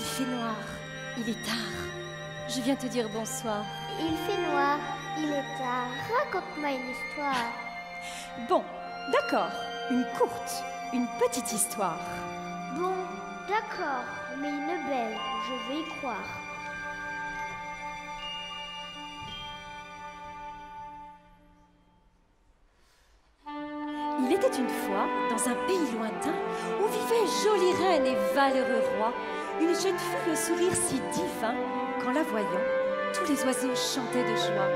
fait noir, il est tard. Je viens te dire bonsoir. Il fait noir, il est tard. Raconte-moi une histoire. Bon, d'accord, une courte, une petite histoire. Bon, d'accord, mais une belle, je vais y croire. Il était une fois, dans un pays lointain, où vivaient jolie reine et valeureux roi, une jeune fille au sourire si divin qu'en la voyant, tous les oiseaux chantaient de joie.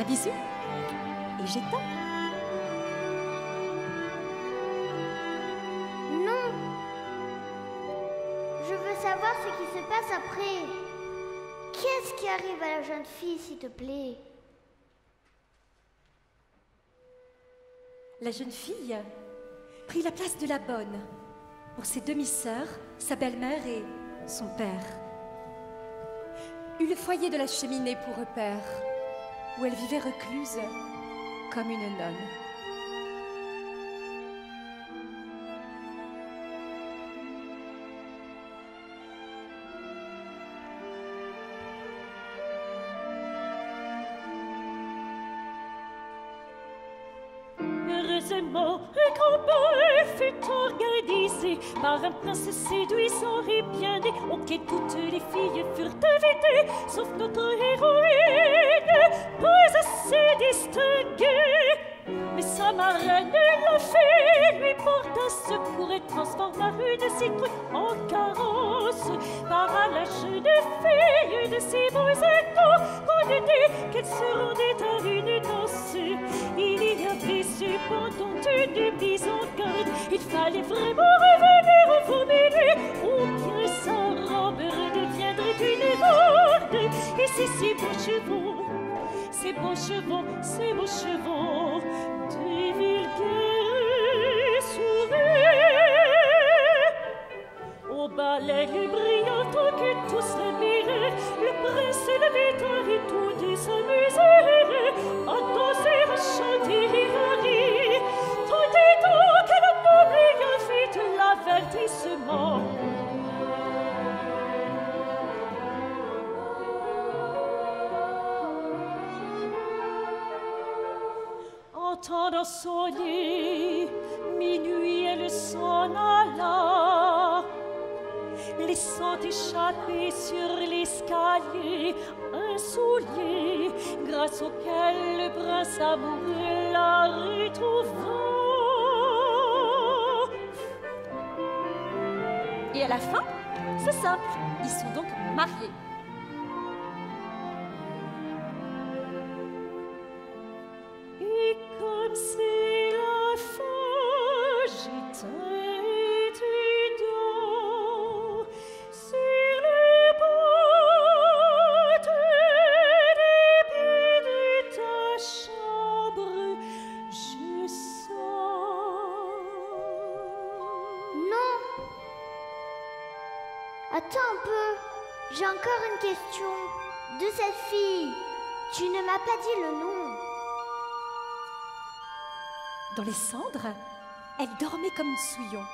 Un bisou et j'éteins. Non Je veux savoir ce qui se passe après. Qu'est-ce qui arrive à la jeune fille, s'il te plaît? La jeune fille prit la place de la bonne pour ses demi-sœurs, sa belle-mère et son père. Eut le foyer de la cheminée pour repère, où elle vivait recluse comme une nonne. Heureusement, un grand bal fut organisé par un prince séduisant et bien né, auquel toutes les filles furent invitées, sauf notre héroïne, la fée, lui porta secours et transforma une citrouille en carrosse. Par à la jeune fille de ses beaux états, qu'on dit qu'elle se rendait à une danse. Il y avait cependant une mise en garde. Il fallait vraiment revenir au minuit, ou bien sa robe redeviendrait une horde. Et si ces beaux chevaux, ces beaux chevaux, ces beaux chevaux, palais, il brille tant que tous l'admiraient, le prince et le viteur et tout dit s'amuser, à danser, à chanter et à rire, tant et tant que le noble y fit l'avertissement. Entendre sonner minuit laissant échapper sur l'escalier un soulier grâce auquel le prince amoureux la retrouva. Et à la fin, c'est simple, ils sont donc mariés. Et comme c'est tu ne m'as pas dit le nom. Dans les cendres, elle dormait comme une souillon.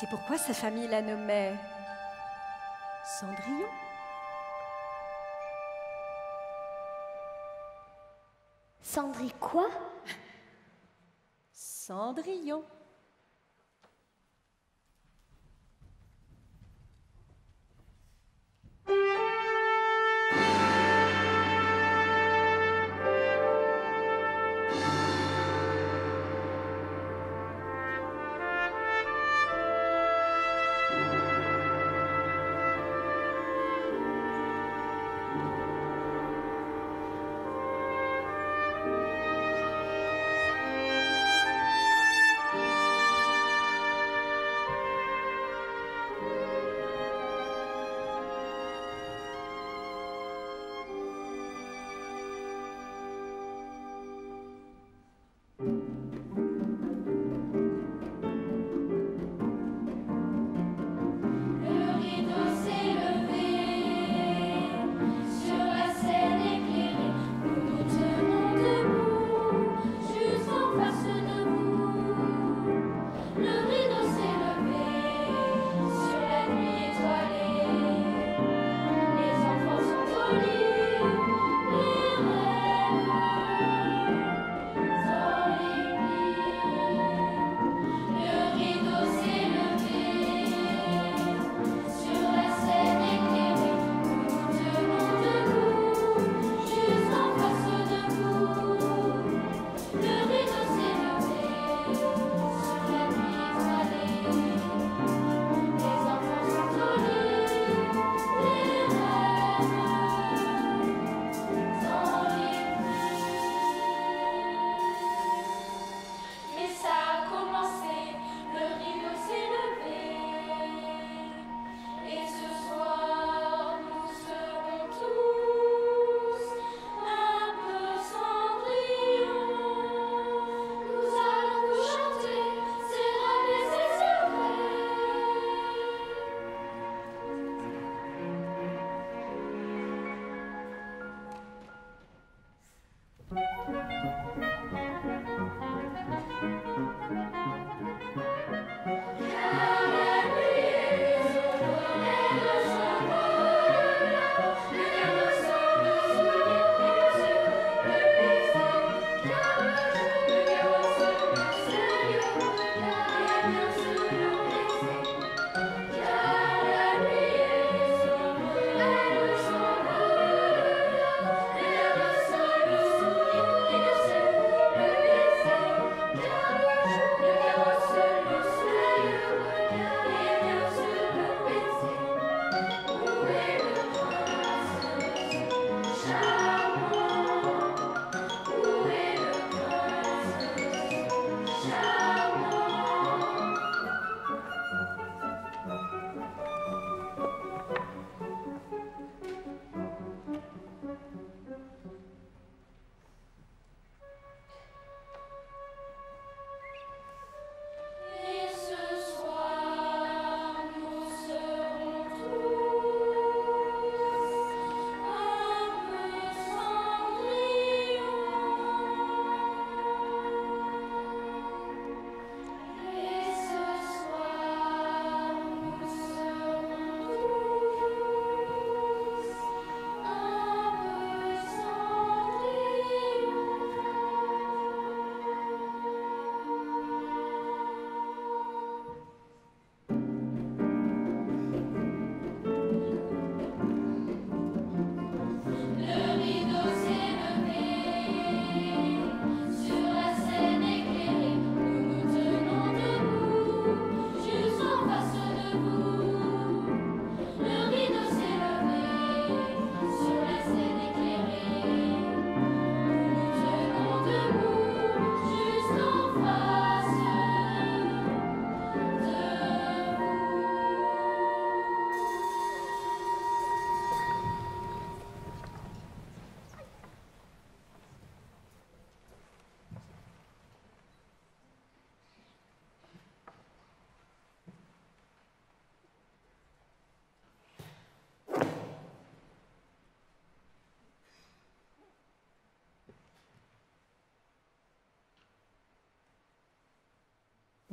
C'est pourquoi sa famille la nommait Cendrillon. Cendry quoi? Cendrillon.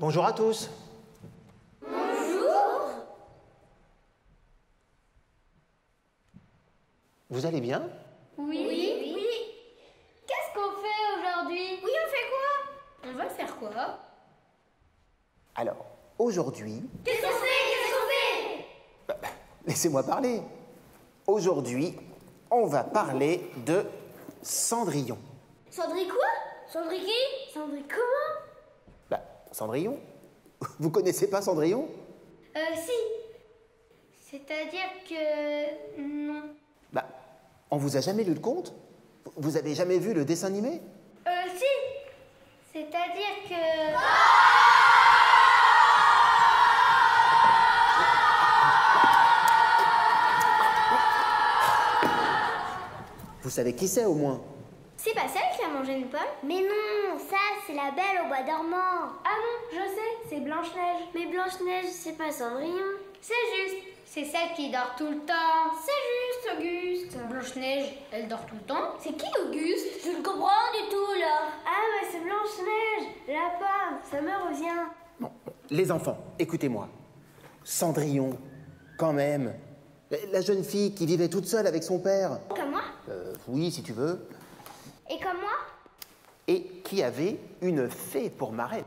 Bonjour à tous. Bonjour. Vous allez bien? Oui. Oui. Qu'est-ce qu'on fait aujourd'hui? Oui, on fait quoi? On va faire quoi? Alors, aujourd'hui, Qu'est-ce qu'on fait? Qu'est-ce qu'on fait? Bah, bah, laissez-moi parler. Aujourd'hui, on va parler de Cendrillon. Cendri quoi? Cendri qui Cendri comment? Cendrillon? Vous connaissez pas Cendrillon? Euh, si. C'est-à-dire que... Non. Bah, on vous a jamais lu le conte? Vous avez jamais vu le dessin animé? Euh, si. C'est-à-dire que... Vous savez qui c'est au moins? C'est pas celle mangé une pomme Mais non, ça c'est la belle au bois dormant. Ah non, je sais, c'est Blanche-Neige. Mais Blanche-Neige, c'est pas Cendrillon. C'est juste, c'est celle qui dort tout le temps. C'est juste, Auguste. Blanche-Neige, elle dort tout le temps. C'est qui Auguste? Je ne comprends du tout là. Ah mais c'est Blanche-Neige, la pomme, ça me revient. Bon, les enfants, écoutez-moi. Cendrillon, quand même. La- La jeune fille qui vivait toute seule avec son père. Comme moi Euh, oui, si tu veux. Et comme moi Et qui avait une fée pour marraine.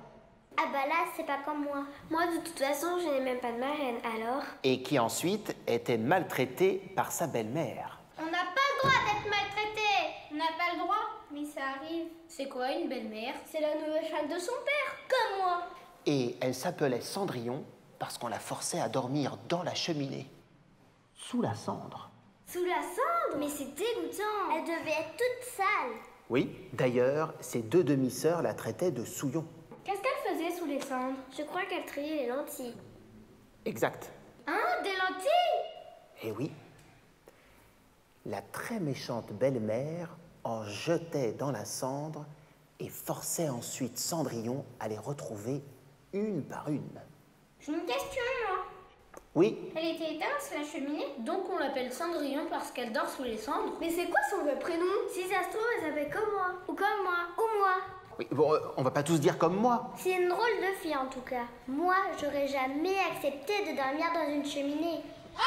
Ah bah là, c'est pas comme moi. Moi de toute façon, je n'ai même pas de marraine, alors Et qui ensuite était maltraitée par sa belle-mère. On n'a pas le droit d'être maltraité On n'a pas le droit, mais ça arrive. C'est quoi une belle-mère? C'est la nouvelle femme de son père, comme moi. Et elle s'appelait Cendrillon parce qu'on la forçait à dormir dans la cheminée, sous la cendre. Sous la cendre Mais c'est dégoûtant Elle devait être toute sale. Oui, d'ailleurs, ses deux demi-sœurs la traitaient de souillon. Qu'est-ce qu'elle faisait sous les cendres? Je crois qu'elle triait les lentilles. Exact. Hein? Des lentilles? Eh oui. La très méchante belle-mère en jetait dans la cendre et forçait ensuite Cendrillon à les retrouver une par une. J'ai une question, moi. Oui, Elle était éteinte sur la cheminée, donc on l'appelle Cendrillon parce qu'elle dort sous les cendres. Mais c'est quoi son vrai prénom? Si ça se trouve, elle s'appelle comme moi. Ou comme moi. Ou moi. oui. Bon, euh, on va pas tous dire comme moi. C'est une drôle de fille en tout cas. Moi, j'aurais jamais accepté de dormir dans une cheminée. Je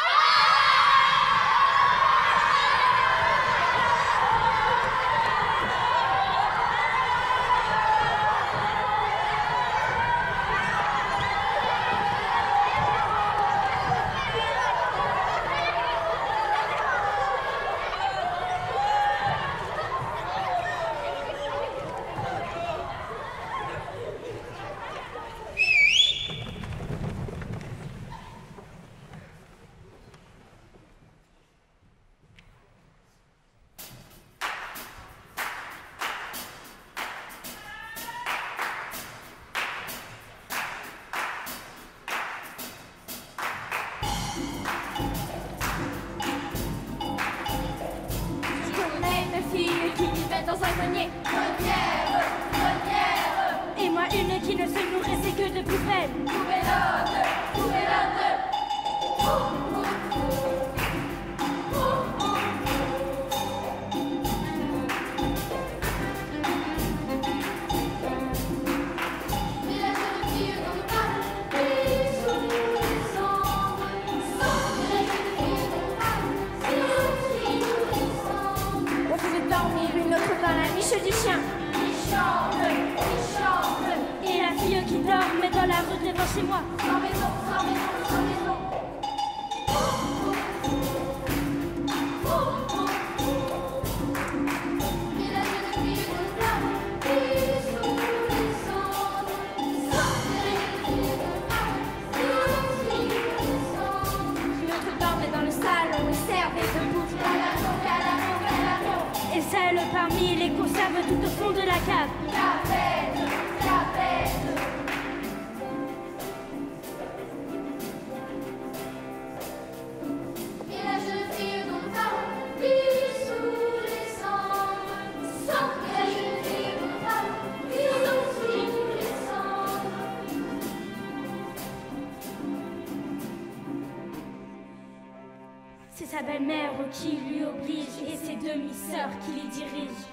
sa belle-mère qui lui oblige et ses demi-sœurs qui les dirigent.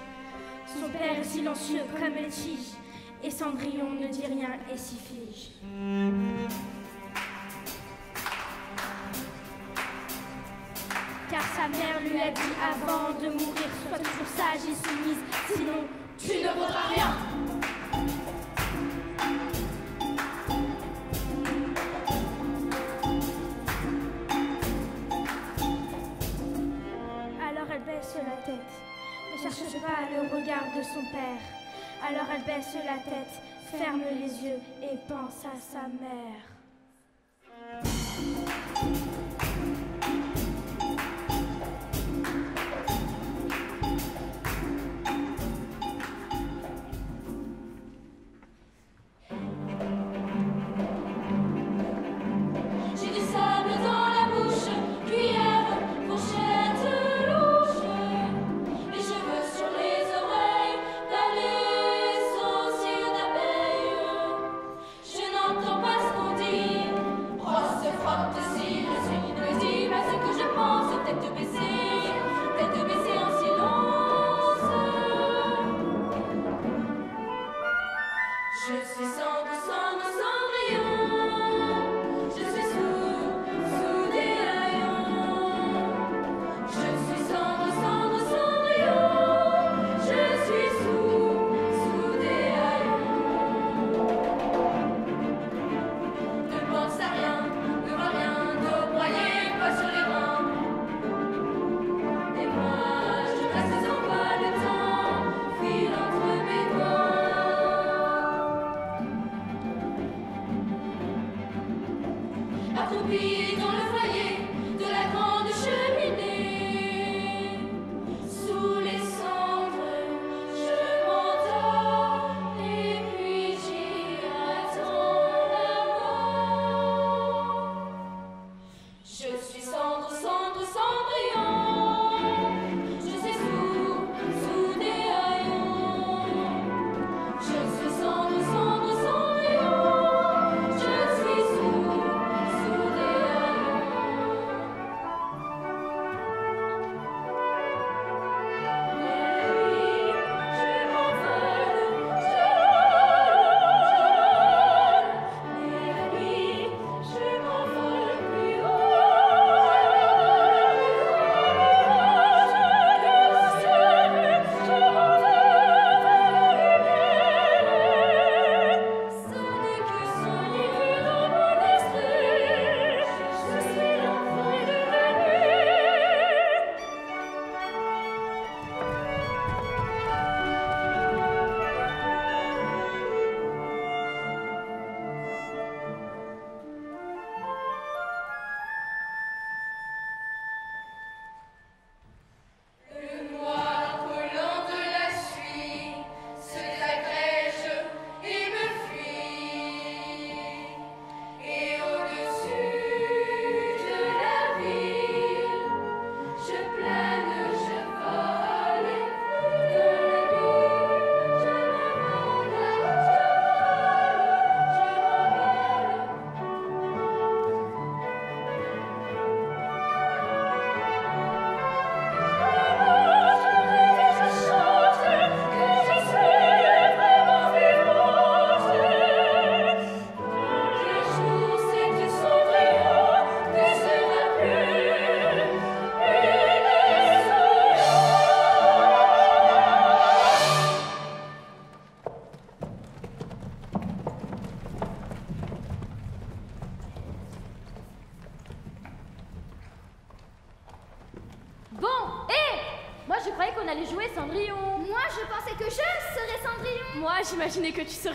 Son père est silencieux comme les tige et Cendrillon ne dit rien et s'y fige. Car sa mère lui a dit avant de mourir, sois toujours sage et soumise, sinon tu ne vaudras rien. de son père. Alors elle baisse la tête, ferme les yeux et pense à sa mère.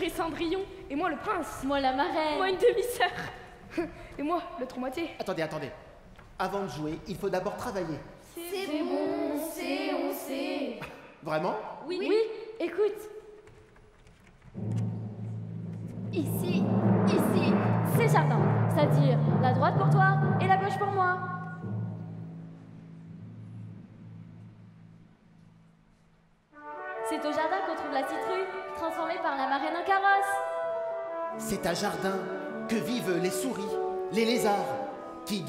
Cendrillon, et moi le prince. Moi la marraine. Moi une demi-sœur. et moi l'autre moitié. Attendez, attendez. Avant de jouer, il faut d'abord travailler. C'est bon, on sait, on sait. Vraiment?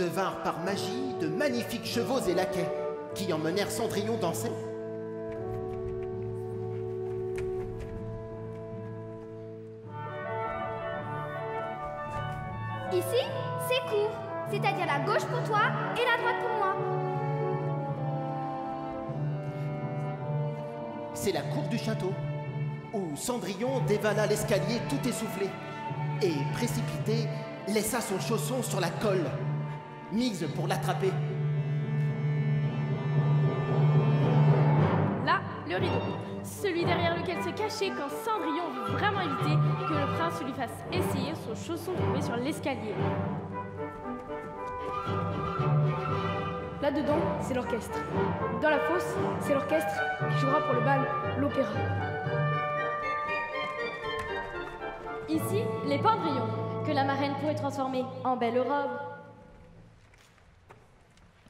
devinrent par magie de magnifiques chevaux et laquais qui emmenèrent Cendrillon danser. Ici, c'est court, c'est-à-dire la gauche pour toi et la droite pour moi. C'est la cour du château, où Cendrillon dévala l'escalier tout essoufflé et précipité laissa son chausson sur la colle mise pour l'attraper. Là, le rideau. Celui derrière lequel se cachait quand Cendrillon veut vraiment éviter que le prince lui fasse essayer son chausson tombé sur l'escalier. Là-dedans, c'est l'orchestre. Dans la fosse, c'est l'orchestre qui jouera pour le bal l'opéra. Ici, les pendrillons, que la marraine pourrait transformer en belle robe.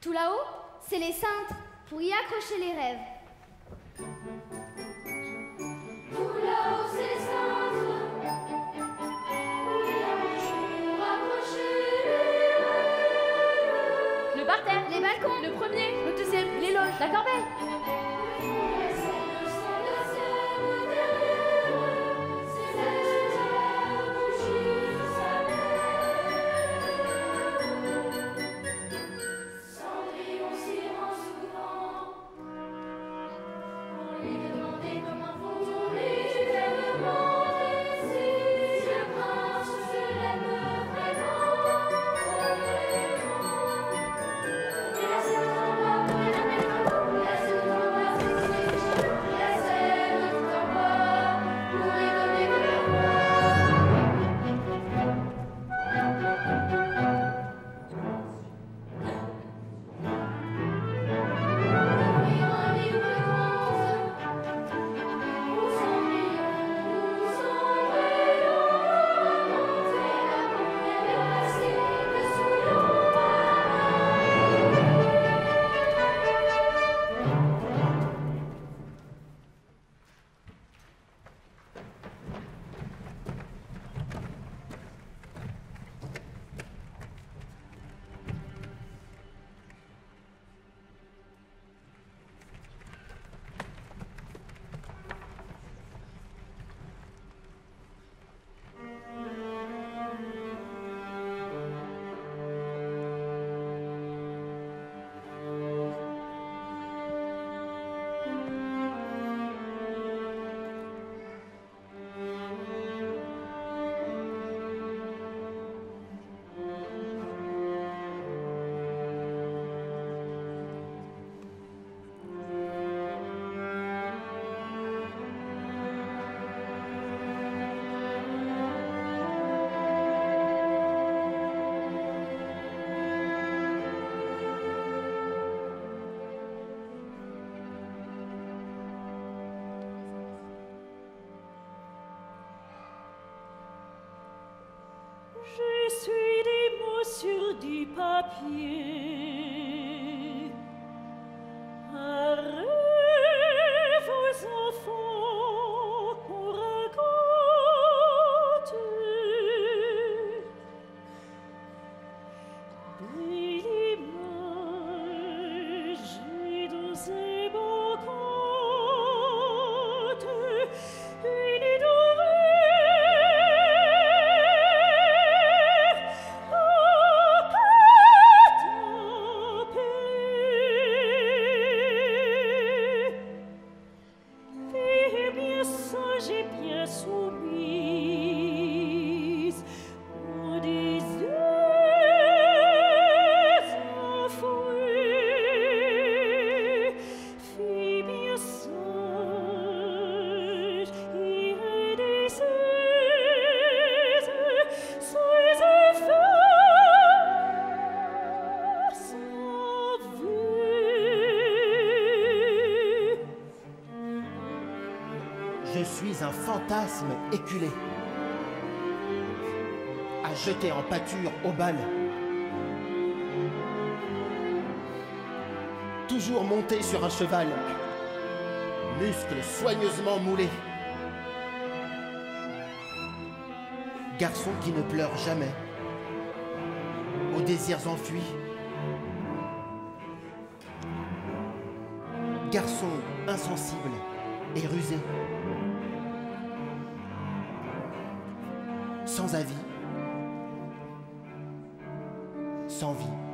Tout là-haut, c'est les cintres pour y accrocher les rêves. Le parterre, Les balcons, le premier, Le deuxième, les loges. la corbeille. Papier. Je suis un fantasme éculé, à jeter en pâture au bal. Toujours monté sur un cheval, muscles soigneusement moulés. Garçon qui ne pleure jamais, aux désirs enfuis. Garçon insensible et rusé. vie sans vie.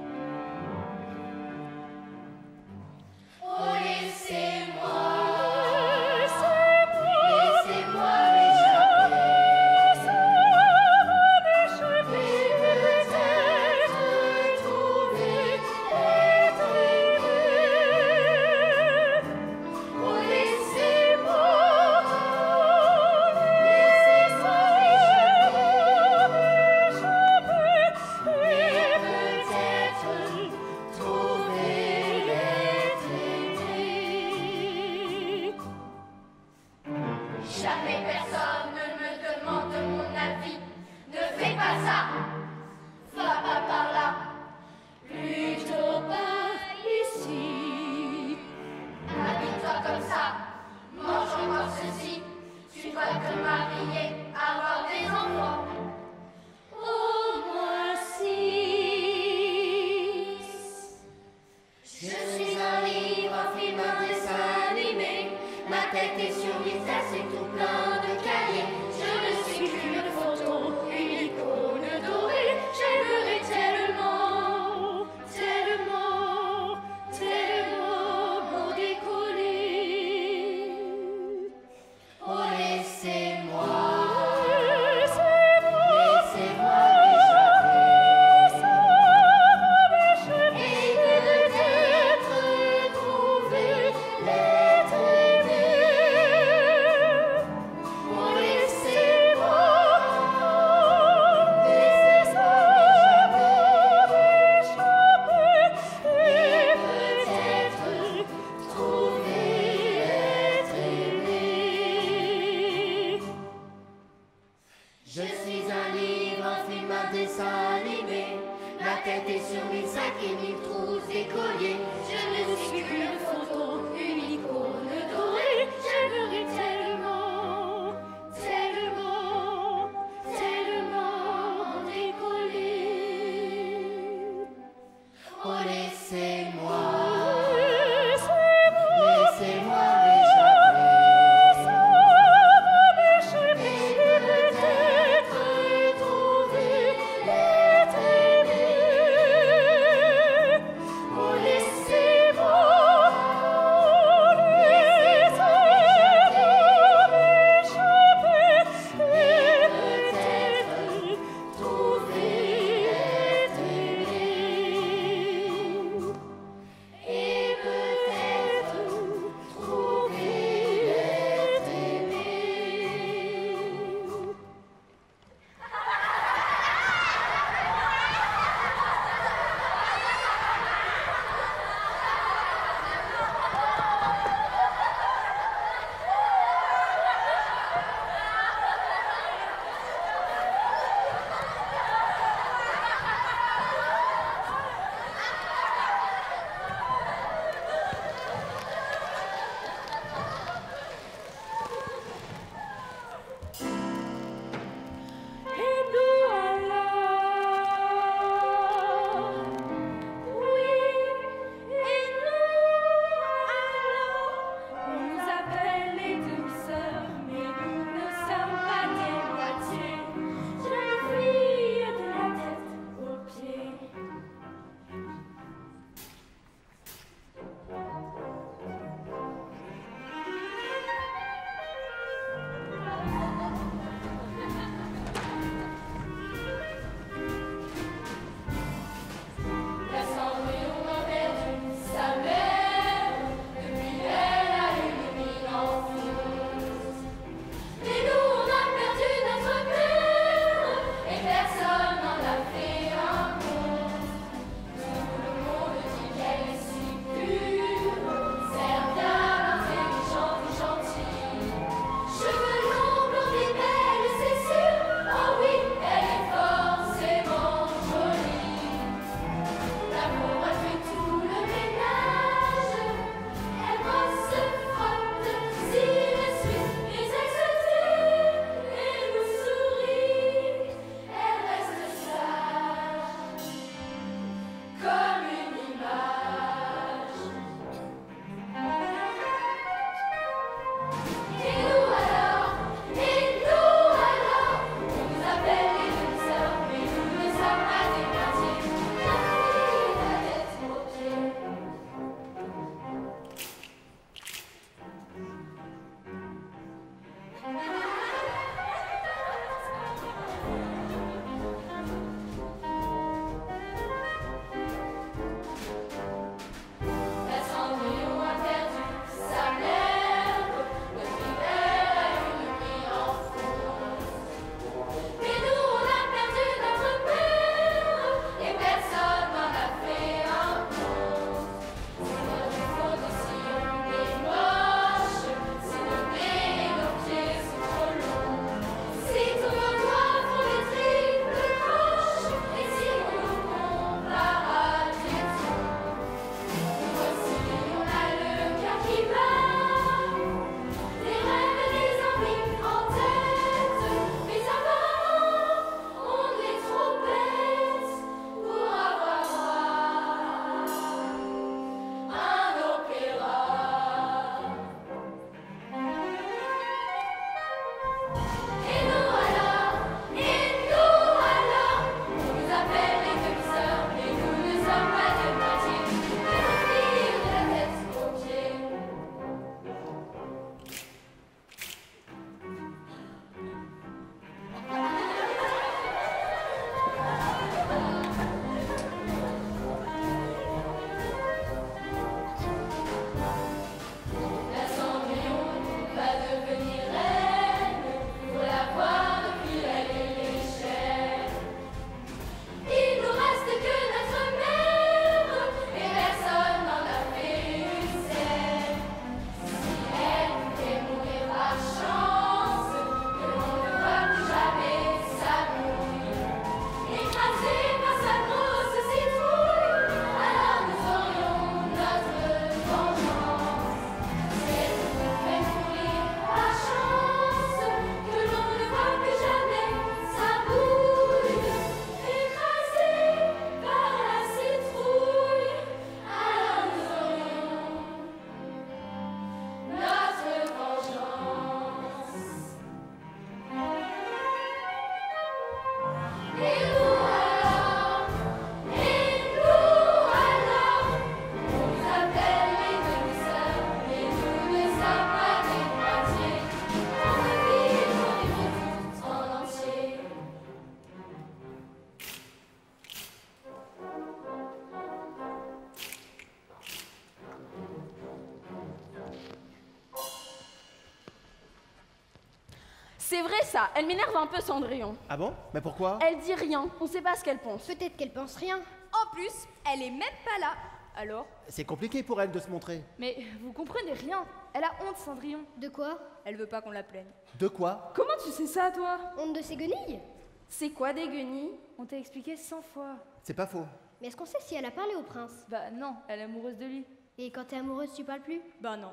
Ça, elle m'énerve un peu Cendrillon. Ah bon? Mais pourquoi? Elle dit rien, on sait pas ce qu'elle pense. Peut-être qu'elle pense rien. En plus, elle est même pas là. Alors? C'est compliqué pour elle de se montrer. Mais vous comprenez rien. Elle a honte Cendrillon. De quoi? Elle veut pas qu'on la plaigne. De quoi? Comment tu sais ça toi? Honte de ses guenilles? C'est quoi des guenilles? On t'a expliqué 100 fois. C'est pas faux. Mais est-ce qu'on sait si elle a parlé au prince? Bah non, elle est amoureuse de lui. Et quand t'es amoureuse, tu parles plus? Bah non.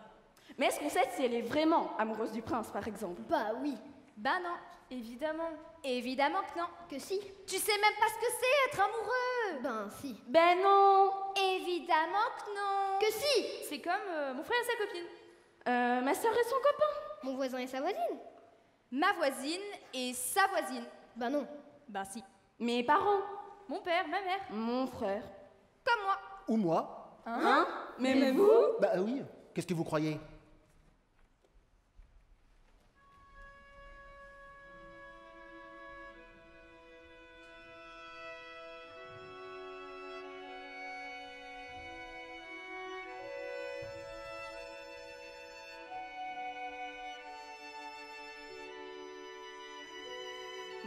Mais est-ce qu'on sait si elle est vraiment amoureuse du prince par exemple? Bah oui. Bah non. Évidemment. Évidemment que non. Que si Tu sais même pas ce que c'est être amoureux. Ben si. Ben non Évidemment que non. Que si C'est comme euh, mon frère et sa copine. Euh, ma soeur et son copain. Mon voisin et sa voisine Ma voisine et sa voisine. Bah non. Bah si. Mes parents. Mon père, ma mère. Mon frère. Comme moi. Ou moi Hein? Mais, mais vous? Bah oui. Qu'est-ce que vous croyez?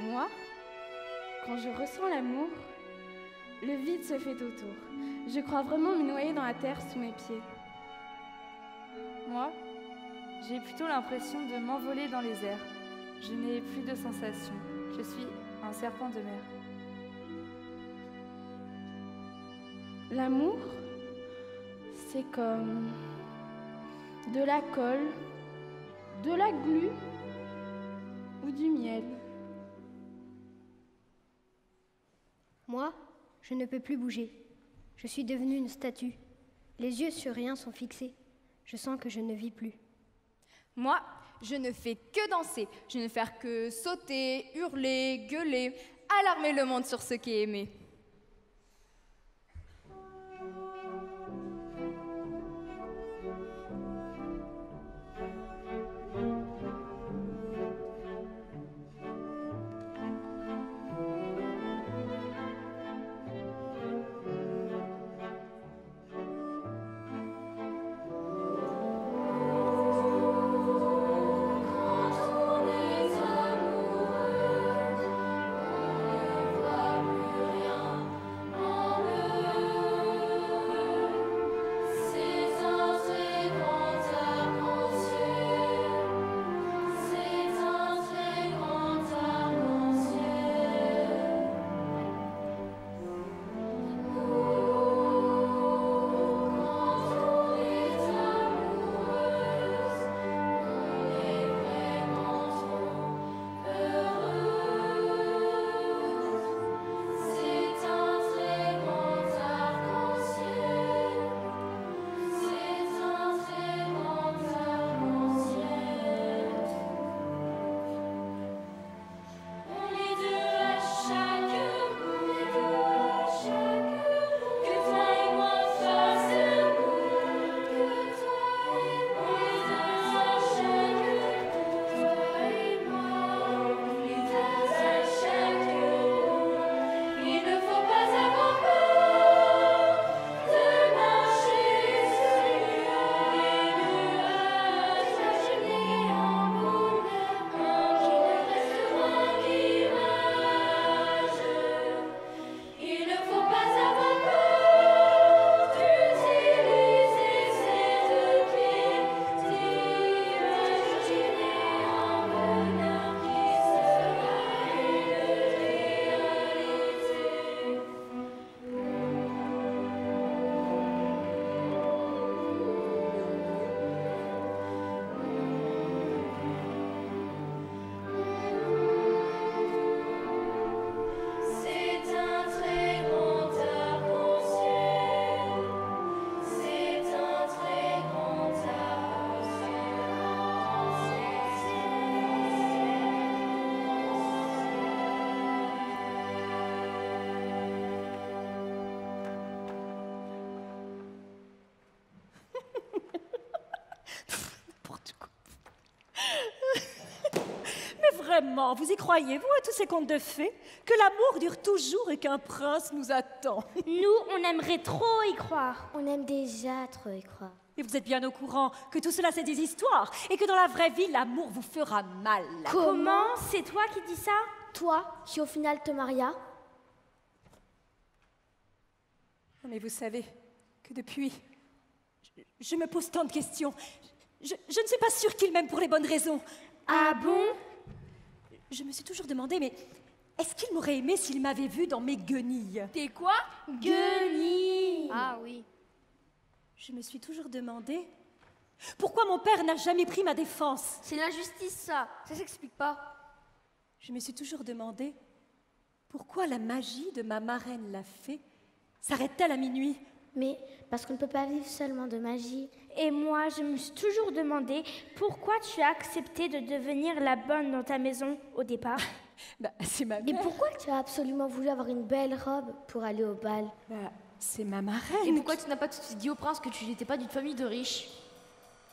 Moi, quand je ressens l'amour, le vide se fait autour. Je crois vraiment me noyer dans la terre sous mes pieds. Moi, j'ai plutôt l'impression de m'envoler dans les airs. Je n'ai plus de sensations. Je suis un serpent de mer. L'amour, c'est comme de la colle, de la glu ou du miel. Je ne peux plus bouger. Je suis devenue une statue. Les yeux sur rien sont fixés. Je sens que je ne vis plus. Moi, je ne fais que danser. Je ne fais que sauter, hurler, gueuler, alarmer le monde sur ce qui est aimé. Vraiment, vous y croyez, vous, à tous ces contes de fées? Que l'amour dure toujours et qu'un prince nous attend Nous, on aimerait trop y croire. On aime déjà trop y croire. Et vous êtes bien au courant que tout cela c'est des histoires et que dans la vraie vie l'amour vous fera mal. Comment? C'est toi qui dis ça? Toi, qui au final te maria? Mais vous savez que depuis, je, je me pose tant de questions. Je, je ne suis pas sûre qu'il m'aime pour les bonnes raisons. Ah bon? Je me suis toujours demandé, mais est-ce qu'il m'aurait aimé s'il m'avait vu dans mes guenilles? T'es quoi? Guenille Ah oui. Je me suis toujours demandé pourquoi mon père n'a jamais pris ma défense? C'est l'injustice, ça. Ça s'explique pas. Je me suis toujours demandé pourquoi la magie de ma marraine la fée s'arrête-t-elle à minuit? Mais parce qu'on ne peut pas vivre seulement de magie. Et moi, je me suis toujours demandé pourquoi tu as accepté de devenir la bonne dans ta maison au départ. Bah, c'est ma Et mère. pourquoi tu as absolument voulu avoir une belle robe pour aller au bal? Bah, c'est ma marraine. Et pourquoi tu n'as pas tout de suite dit au prince que tu n'étais pas d'une famille de riches?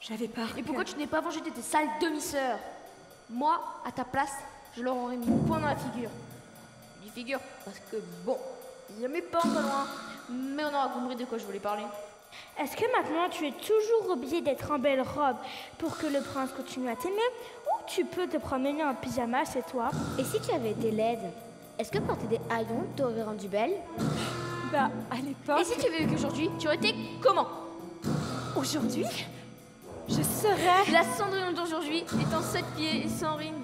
J'avais peur. Et que- pourquoi tu n'es pas vengé de tes sales demi-sœurs? Moi, à ta place, je leur aurais mis une poing dans la figure. Je dis figure, parce que bon, il y a mes pas loin, mais on aura compris de quoi je voulais parler. Est-ce que maintenant tu es toujours obligé d'être en belle robe pour que le prince continue à t'aimer? Ou tu peux te promener en pyjama chez toi? Et si tu avais été laide Est-ce que porter des haillons t'aurait rendu belle? Bah, à l'époque. Et si tu avais vécu aujourd'hui, tu aurais été comment? Aujourd'hui, je serais. La Cendrillon d'aujourd'hui étant sept pieds et sans rime.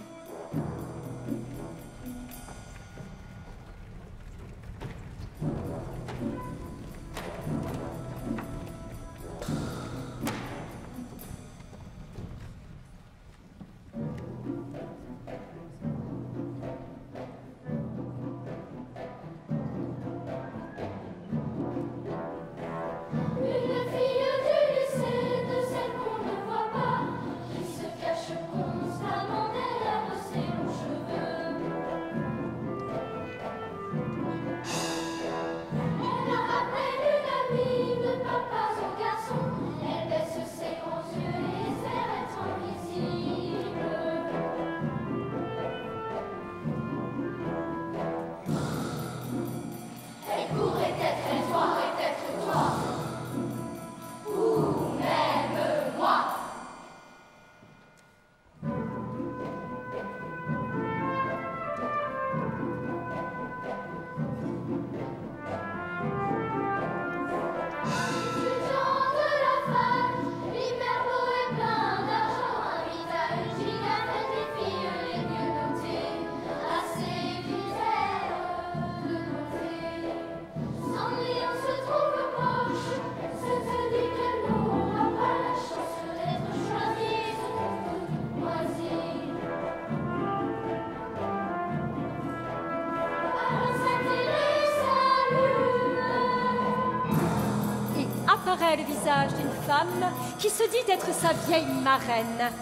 Qui se dit être sa vieille marraine.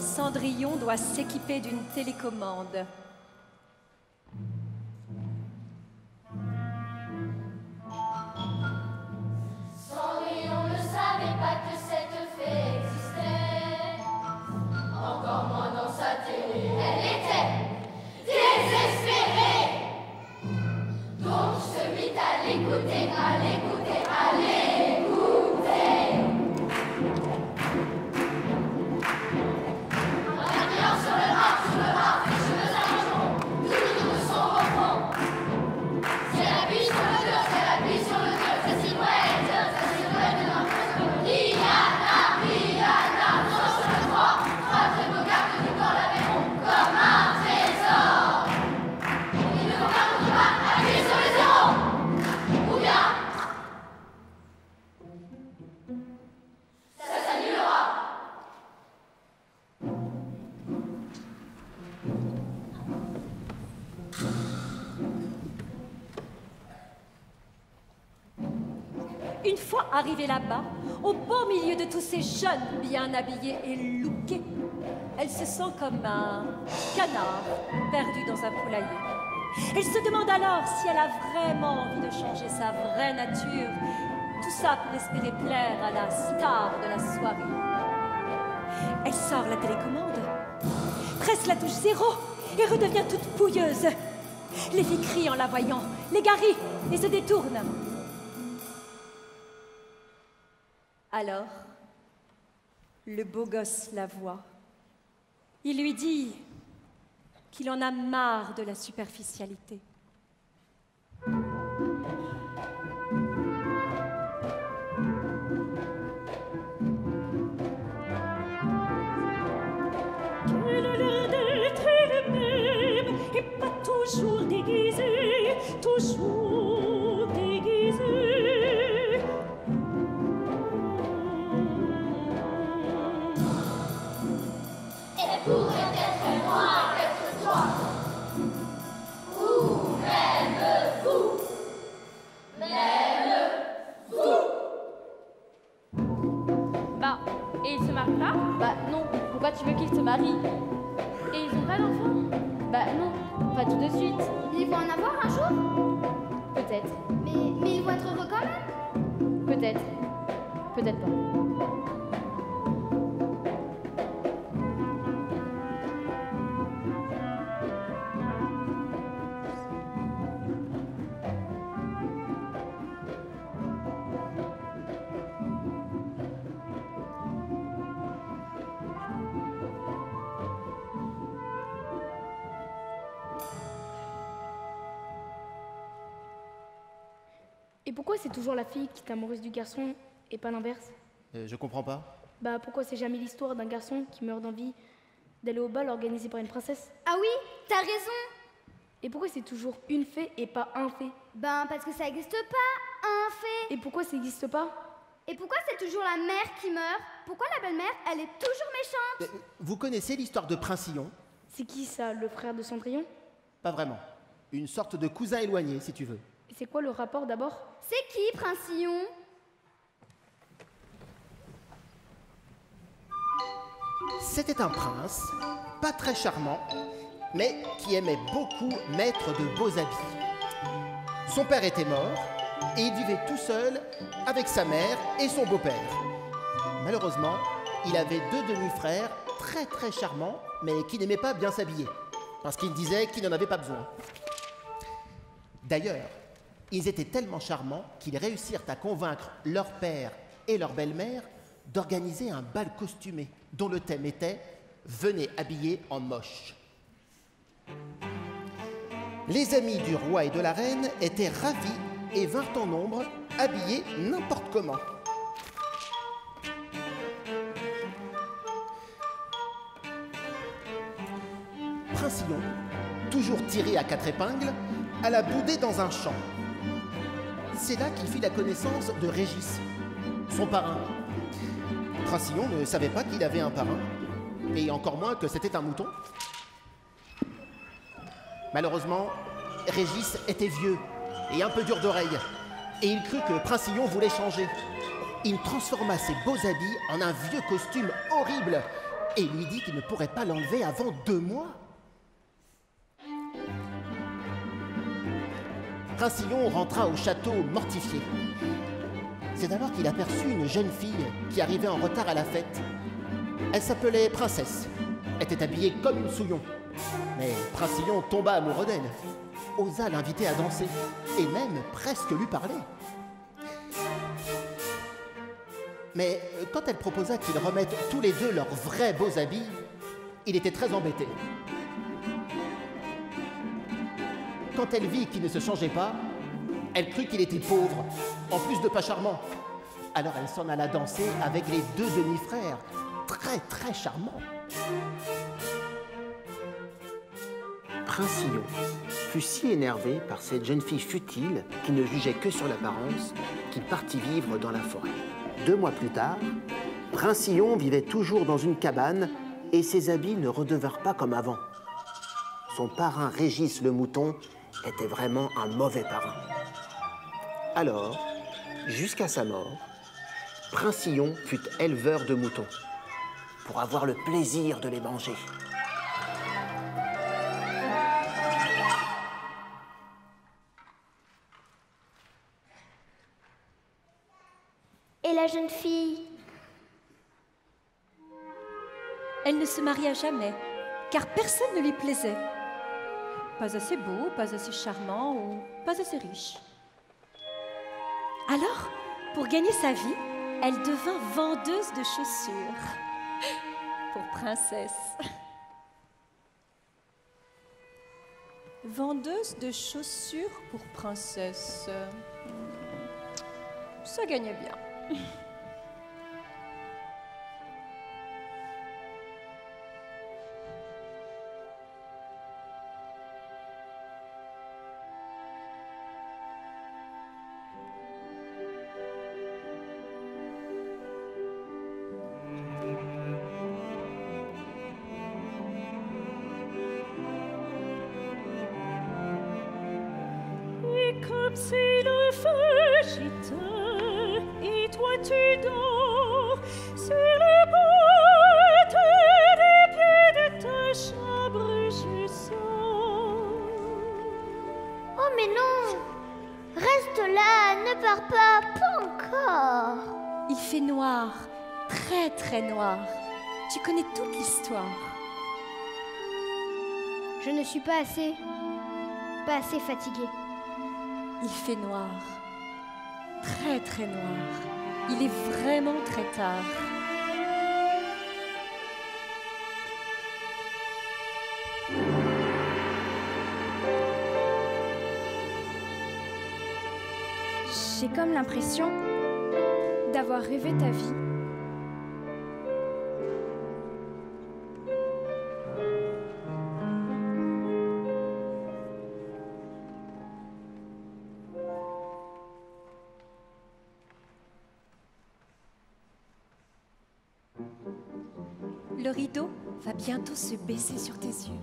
Cendrillon doit s'équiper d'une télécommande. Là-bas, au beau milieu de tous ces jeunes bien habillés et lookés, elle se sent comme un canard perdu dans un poulailler. Elle se demande alors si elle a vraiment envie de changer sa vraie nature. Tout ça pour espérer plaire à la star de la soirée. Elle sort la télécommande, presse la touche zéro et redevient toute pouilleuse. Les filles crient en la voyant, l'égarent et se détournent. Alors, le beau gosse la voit. Il lui dit qu'il en a marre de la superficialité. Toujours déguisé, toujours tu veux qu'il se marie Et ils ont pas d'enfant Bah non, pas tout de suite. Ils vont en avoir un jour? Peut-être, mais, mais ils vont être heureux quand même? peut-être, peut-être pas. Toujours la fille qui est amoureuse du garçon et pas l'inverse Euh, je comprends pas. Bah pourquoi c'est jamais l'histoire d'un garçon qui meurt d'envie d'aller au bal organisé par une princesse Ah oui, t'as raison. Et pourquoi c'est toujours une fée et pas un fée? Ben parce que ça n'existe pas, un fait. Et pourquoi ça n'existe pas? Et pourquoi c'est toujours la mère qui meurt? Pourquoi la belle-mère, elle est toujours méchante? Euh, Vous connaissez l'histoire de Princillon C'est qui ça, le frère de Cendrillon? Pas vraiment. Une sorte de cousin éloigné, si tu veux. C'est quoi le rapport d'abord C'est qui, Princillon C'était un prince, pas très charmant, mais qui aimait beaucoup mettre de beaux habits. Son père était mort et il vivait tout seul avec sa mère et son beau-père. Malheureusement, il avait deux demi-frères très très charmants, mais qui n'aimaient pas bien s'habiller, parce qu'il disait qu'il n'en avait pas besoin. D'ailleurs, ils étaient tellement charmants qu'ils réussirent à convaincre leur père et leur belle-mère d'organiser un bal costumé dont le thème était Venez habillés en moche. Les amis du roi et de la reine étaient ravis et vinrent en nombre, habillés n'importe comment. Princillon, toujours tiré à quatre épingles, alla bouder dans un champ. C'est là qu'il fit la connaissance de Régis, son parrain. Princillon ne savait pas qu'il avait un parrain, et encore moins que c'était un mouton. Malheureusement, Régis était vieux et un peu dur d'oreille, et il crut que Princillon voulait changer. Il transforma ses beaux habits en un vieux costume horrible et lui dit qu'il ne pourrait pas l'enlever avant deux mois. Princillon rentra au château mortifié. C'est alors qu'il aperçut une jeune fille qui arrivait en retard à la fête. Elle s'appelait Princesse, était habillée comme une souillon. Mais Princillon tomba amoureux d'elle, osa l'inviter à danser et même presque lui parler. Mais quand elle proposa qu'ils remettent tous les deux leurs vrais beaux habits, il était très embêté. Quand elle vit qu'il ne se changeait pas, elle crut qu'il était pauvre, en plus de pas charmant. Alors elle s'en alla danser avec les deux demi-frères, très très charmants. Princillon fut si énervé par cette jeune fille futile qui ne jugeait que sur l'apparence qu'il partit vivre dans la forêt. Deux mois plus tard, Princillon vivait toujours dans une cabane et ses habits ne redevinrent pas comme avant. Son parrain Régis le mouton était vraiment un mauvais parrain. Alors, jusqu'à sa mort, Princillon fut éleveur de moutons pour avoir le plaisir de les manger. Et la jeune fille? Elle ne se maria jamais, car personne ne lui plaisait. Pas assez beau, pas assez charmant ou pas assez riche. Alors, pour gagner sa vie, elle devint vendeuse de chaussures. pour princesse. Vendeuse de chaussures pour princesse. Ça gagne bien. suis pas assez... pas assez fatiguée. Il fait noir, très très noir. Il est vraiment très tard. J'ai comme l'impression d'avoir rêvé ta vie. Le rideau va bientôt se baisser sur tes yeux.